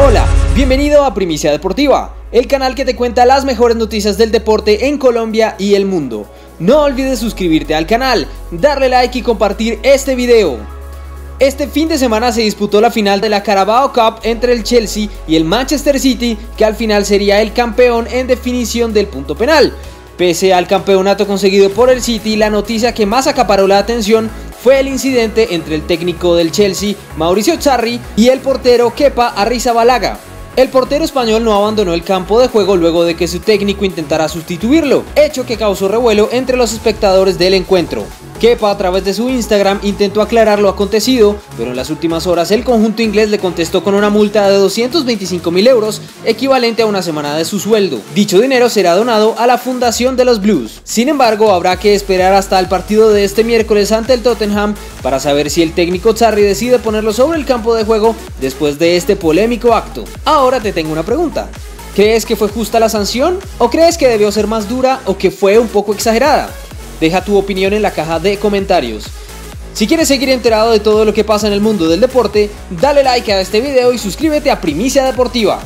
Hola, bienvenido a Primicia Deportiva, el canal que te cuenta las mejores noticias del deporte en Colombia y el mundo. No olvides suscribirte al canal, darle like y compartir este video. Este fin de semana se disputó la final de la Carabao Cup entre el Chelsea y el Manchester City, que al final sería el campeón en definición del punto penal. Pese al campeonato conseguido por el City, la noticia que más acaparó la atención fue el incidente entre el técnico del Chelsea, Mauricio Sarri, y el portero Kepa Arrizabalaga. El portero español no abandonó el campo de juego luego de que su técnico intentara sustituirlo, hecho que causó revuelo entre los espectadores del encuentro. Kepa a través de su Instagram intentó aclarar lo acontecido, pero en las últimas horas el conjunto inglés le contestó con una multa de 225 mil euros, equivalente a una semana de su sueldo. Dicho dinero será donado a la Fundación de los Blues. Sin embargo, habrá que esperar hasta el partido de este miércoles ante el Tottenham para saber si el técnico Sarri decide ponerlo sobre el campo de juego después de este polémico acto. Ahora te tengo una pregunta. ¿Crees que fue justa la sanción? ¿O crees que debió ser más dura o que fue un poco exagerada? Deja tu opinión en la caja de comentarios. Si quieres seguir enterado de todo lo que pasa en el mundo del deporte, dale like a este video y suscríbete a Primicia Deportiva.